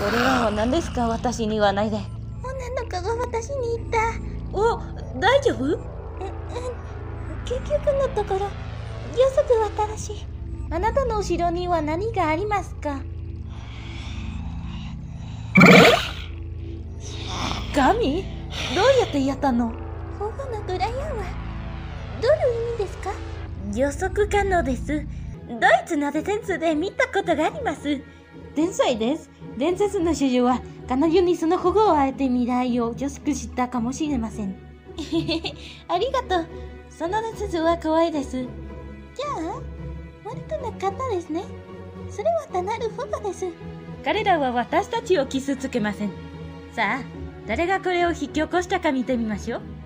これらは何ですか？私に言わないで。女の子が私に言った。お、大丈夫？うん、うん。結局のところ、予測私。あなたの後ろには何がありますか？神どうやってやったの？保護のグライアンは、どういう意味ですか？予測可能です。ドイツの伝説で見たことがあります。天才です。伝説の主女は彼女にその保護をあえて未来を予測したかもしれません。ありがとう。その伝説は怖いです。じゃあ、悪くなかったですね。それは単なる保護です。彼らは私たちを傷つけません。さあ、誰がこれを引き起こしたか見てみましょう。